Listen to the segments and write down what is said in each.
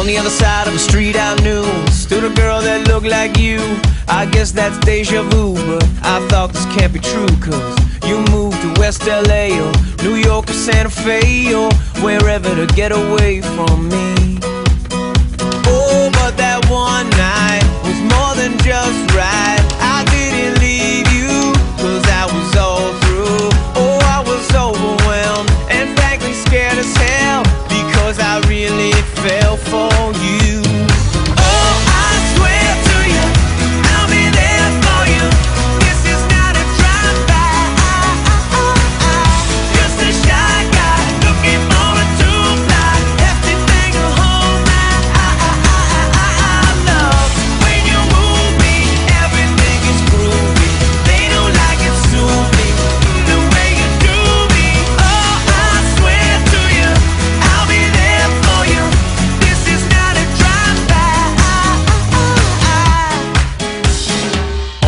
On the other side of the street I knew. Stood a girl that looked like you. I guess that's deja vu But I thought this can't be true Cause you moved to West LA Or New York or Santa Fe Or wherever to get away from me fell for you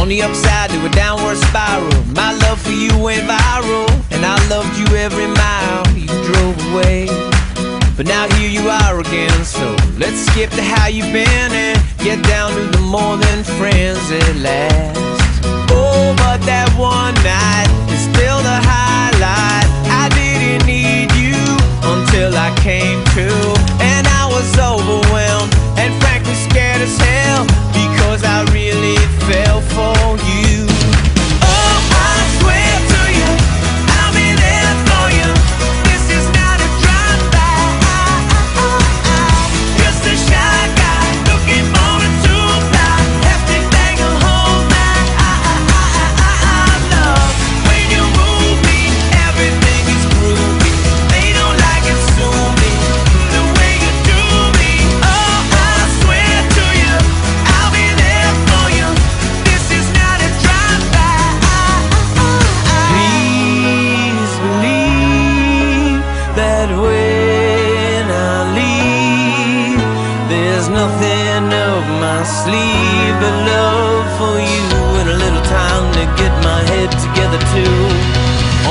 On the upside to a downward spiral. My love for you went viral And I loved you every mile you drove away. But now here you are again So let's skip to how you've been And get down to the more than friends at last. Oh, but that one night when I leave There's nothing up my sleeve but love for you And a little time to get my head together too.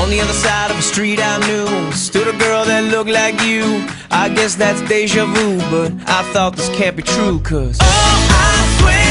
On the other side of the street I knew Stood a girl that looked like you. I guess that's deja vu But I thought this can't be true Cause Oh